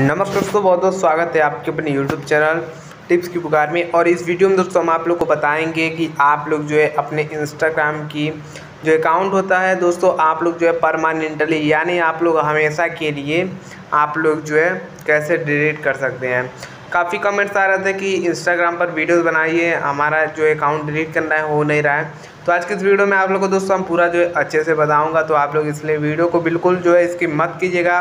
नमस्कार दोस्तों, बहुत बहुत स्वागत है आपके अपने यूट्यूब चैनल टिप्स की पुकार में। और इस वीडियो में दोस्तों, हम आप लोग को बताएँगे कि आप लोग जो है अपने इंस्टाग्राम की जो अकाउंट होता है दोस्तों, आप लोग जो है परमानेंटली यानी आप लोग हमेशा के लिए आप लोग जो है कैसे डिलीट कर सकते हैं। काफ़ी कमेंट्स आ रहे थे कि इंस्टाग्राम पर वीडियोस बनाइए, हमारा जो अकाउंट डिलीट करना है, हो नहीं रहा है। तो आज की इस वीडियो में आप लोग को दोस्तों हम पूरा जो है अच्छे से बताऊँगा तो आप लोग इसलिए वीडियो को बिल्कुल जो है इसकी मत कीजिएगा।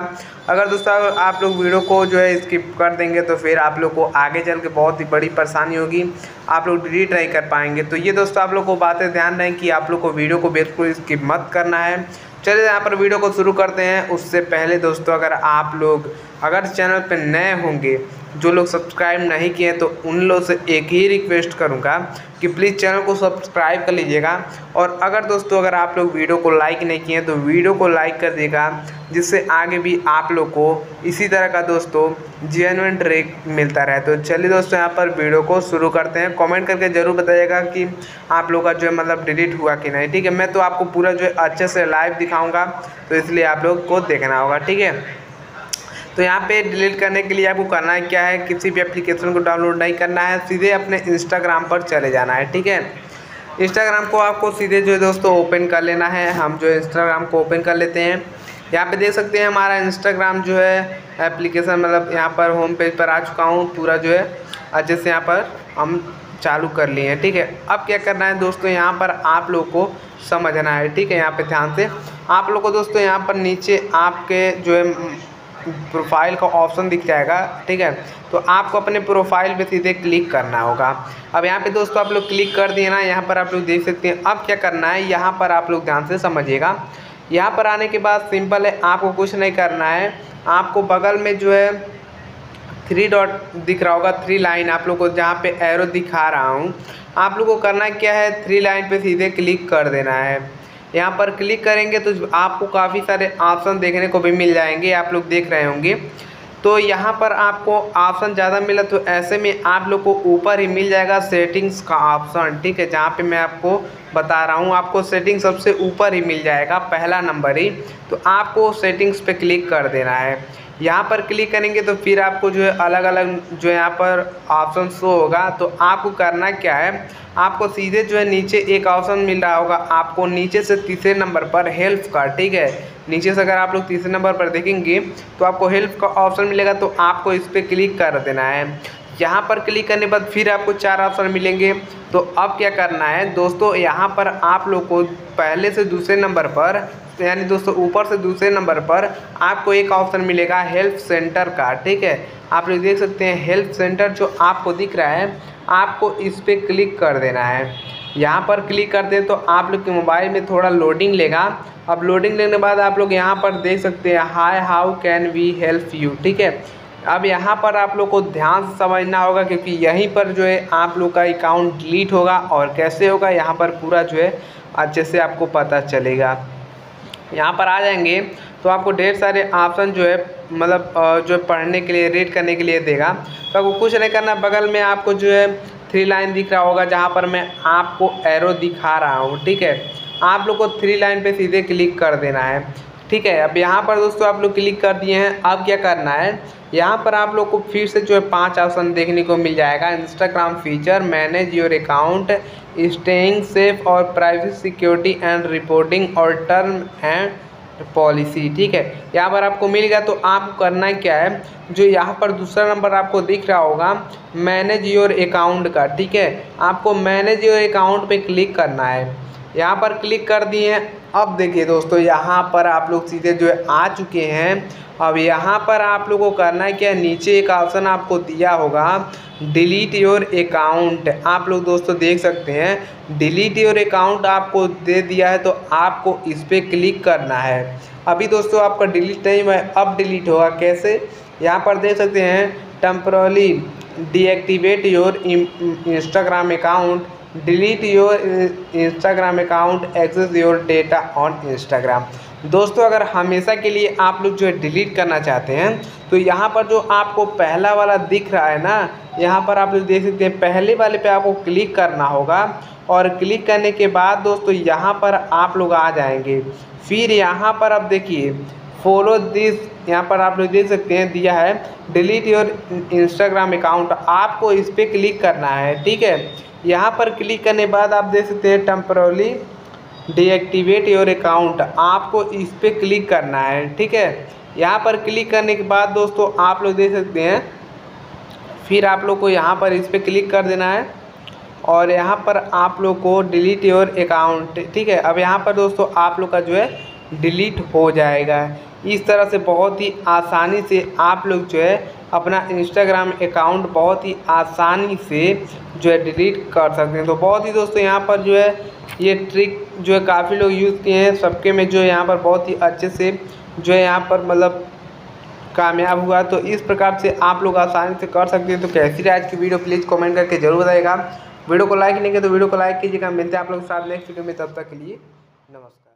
अगर दोस्तों आप लोग वीडियो को जो है स्किप कर देंगे तो फिर आप लोग को आगे चल के बहुत ही बड़ी परेशानी होगी। आप लोग डिलीट नहीं कर पाएँगे। तो ये दोस्तों आप लोग को बातें ध्यान रहें कि आप लोग को वीडियो को बिल्कुल स्किप मत करना है। चलिए यहाँ पर वीडियो को शुरू करते हैं। उससे पहले दोस्तों अगर आप लोग अगर चैनल पर नए होंगे जो लोग सब्सक्राइब नहीं किए हैं तो उन लोग से एक ही रिक्वेस्ट करूँगा कि प्लीज़ चैनल को सब्सक्राइब कर लीजिएगा। और अगर दोस्तों, अगर आप लोग वीडियो को लाइक नहीं किए हैं तो वीडियो को लाइक कर देगा जिससे आगे भी आप लोग को इसी तरह का दोस्तों जेनवन ट्रिक मिलता रहे। तो चलिए दोस्तों, यहाँ पर वीडियो को शुरू करते हैं। कमेंट करके ज़रूर बताइएगा कि आप लोग का जो है मतलब डिलीट हुआ कि नहीं। ठीक है, मैं तो आपको पूरा जो है अच्छे से लाइव दिखाऊँगा तो इसलिए आप लोग को देखना होगा। ठीक है? तो यहाँ पे डिलीट करने के लिए आपको करना है क्या है? किसी भी एप्लीकेशन को डाउनलोड नहीं करना है, सीधे अपने इंस्टाग्राम पर चले जाना है, ठीक है? इंस्टाग्राम को आपको सीधे जो है दोस्तों ओपन कर लेना है। हम जो इंस्टाग्राम को ओपन कर लेते हैं। यहाँ पे देख सकते हैं हमारा इंस्टाग्राम जो है एप्लीकेशन मतलब यहाँ पर होम पेज पर आ चुका हूँ। पूरा जो है, अच्छे से यहाँ पर हम चालू कर लिए हैं, ठीक है? अब क्या करना है दोस्तों, यहाँ पर आप लोग को समझना है, ठीक है? यहाँ पे ध्यान से। आप लोग को दोस्तों यहाँ पर नीचे आपके जो है प्रोफ़ाइल का ऑप्शन दिख जाएगा, ठीक है? तो आपको अपने प्रोफ़ाइल पे सीधे क्लिक करना होगा। अब यहाँ पे दोस्तों आप लोग क्लिक कर दिए ना, यहाँ पर आप लोग देख सकते हैं। अब क्या करना है, यहाँ पर आप लोग ध्यान से समझिएगा। यहाँ पर आने के बाद सिंपल है, आपको कुछ नहीं करना है। आपको बगल में जो है थ्री डॉट दिख रहा होगा थ्री लाइन आप लोग को जहाँ पे एरो दिखा रहा हूँ। आप लोग को करना क्या है थ्री लाइन पे सीधे क्लिक कर देना है। यहाँ पर क्लिक करेंगे तो आपको काफ़ी सारे ऑप्शन देखने को भी मिल जाएँगे, आप लोग देख रहे होंगे। तो यहाँ पर आपको ऑप्शन ज़्यादा मिला तो ऐसे में आप लोग को ऊपर ही मिल जाएगा सेटिंग्स का ऑप्शन ठीक है? जहाँ पे मैं आपको बता रहा हूँ, आपको सेटिंग सबसे ऊपर ही मिल जाएगा, पहला नंबर ही। तो आपको सेटिंग्स पे क्लिक कर देना है। यहाँ पर क्लिक करेंगे तो फिर आपको जो है अलग अलग जो यहाँ पर ऑप्शन शो होगा। तो आपको करना क्या है? आपको सीधे जो है नीचे एक ऑप्शन मिल रहा होगा। आपको नीचे से तीसरे नंबर पर हेल्प का, ठीक है? नीचे से अगर आप लोग तीसरे नंबर पर देखेंगे तो आपको हेल्प का ऑप्शन मिलेगा तो आपको इस पर क्लिक कर देना है। यहाँ पर क्लिक करने के बाद फिर आपको चार ऑप्शन मिलेंगे। तो अब क्या करना है? दोस्तों, यहाँ पर आप लोग को पहले से दूसरे नंबर पर यानी दोस्तों, ऊपर से दूसरे नंबर पर आपको एक ऑप्शन मिलेगा हेल्प सेंटर का, ठीक है? आप लोग देख सकते हैं हेल्प सेंटर जो आपको दिख रहा है, आपको इस पर क्लिक कर देना है। यहाँ पर क्लिक कर दें तो आप लोग के मोबाइल में थोड़ा लोडिंग लेगा। अब लोडिंग लेने के बाद आप लोग यहाँ पर देख सकते हैं hi how can we help you? ठीक है? अब यहाँ पर आप लोग को ध्यान से समझना होगा क्योंकि यहीं पर जो है आप लोग का अकाउंट डिलीट होगा और कैसे होगा, यहाँ पर पूरा जो है अच्छे से आपको पता चलेगा। यहाँ पर आ जाएँगे तो आपको ढेर सारे ऑप्शन जो है मतलब जो पढ़ने के लिए रीड करने के लिए देगा। तो आपको कुछ नहीं करना, बगल में आपको जो है थ्री लाइन दिख रहा होगा, जहाँ पर मैं आपको एरो दिखा रहा हूँ, ठीक है? आप लोग को थ्री लाइन पे सीधे क्लिक कर देना है। ठीक है, अब यहाँ पर दोस्तों आप लोग क्लिक कर दिए हैं। अब क्या करना है? यहाँ पर आप लोग को फिर से जो है पाँच ऑप्शन देखने को मिल जाएगा। Instagram feature manage your account staying safe और प्राइवेसी सिक्योरिटी एंड रिपोर्टिंग और टर्म एंड पॉलिसी ठीक है? यहाँ पर आपको मिल गया तो आपको करना क्या है? जो यहाँ पर दूसरा नंबर आपको दिख रहा होगा मैनेज योर अकाउंट का, ठीक है? आपको मैनेज योर अकाउंट पे क्लिक करना है। यहाँ पर क्लिक कर दिए अब देखिए दोस्तों, यहाँ पर आप लोग सीधे जो है आ चुके हैं। अब यहाँ पर आप लोगों को करना है क्या? नीचे एक ऑप्शन आपको दिया होगा, डिलीट योर अकाउंट। आप लोग दोस्तों देख सकते हैं, डिलीट योर अकाउंट आपको दे दिया है तो आपको इस पर क्लिक करना है। अभी दोस्तों आपका डिलीट नहीं हुआ अब डिलीट होगा। कैसे? यहाँ पर देख सकते हैं temporarily deactivate your Instagram account delete your Instagram account access your data on Instagram दोस्तों, अगर हमेशा के लिए आप लोग जो है डिलीट करना चाहते हैं तो यहाँ पर जो आपको पहला वाला दिख रहा है ना, यहाँ पर आप लोग देख सकते हैं, पहले वाले पे आपको क्लिक करना होगा। और क्लिक करने के बाद दोस्तों, यहाँ पर आप लोग आ जाएँगे। फिर यहाँ पर आप देखिए फॉलो दिस यहाँ पर आप लोग देख सकते हैं, दिया है डिलीट योर इंस्टाग्राम अकाउंट आपको इस पर क्लिक करना है, ठीक है? यहाँ पर क्लिक करने बाद आप देख सकते हैं टेम्परली डीएक्टिवेट योर अकाउंट आपको इस पर क्लिक करना है, ठीक है? यहाँ पर क्लिक करने के बाद दोस्तों, आप लोग देख सकते हैं, फिर आप लोग को यहाँ पर इस पर क्लिक कर देना है और यहाँ पर आप लोग को डिलीट योर अकाउंट ठीक है? अब यहाँ पर दोस्तों, आप लोग का जो है डिलीट हो जाएगा। इस तरह से बहुत ही आसानी से आप लोग जो है अपना इंस्टाग्राम अकाउंट बहुत ही आसानी से जो है डिलीट कर सकते हैं। तो बहुत ही दोस्तों, यहाँ पर जो है, ये ट्रिक जो है काफ़ी लोग यूज़ किए हैं। सबके में जो है यहाँ पर बहुत ही अच्छे से जो है यहाँ पर मतलब कामयाब हुआ। तो इस प्रकार से आप लोग आसानी से कर सकते हैं। तो कैसी रहे आज की वीडियो प्लीज़ कमेंट करके ज़रूर बताएगा वीडियो को लाइक नहीं किया तो वीडियो को लाइक कीजिएगा। मिलते हैं आप लोग साथ नेक्स्ट वीडियो में। तब तक के लिए नमस्कार।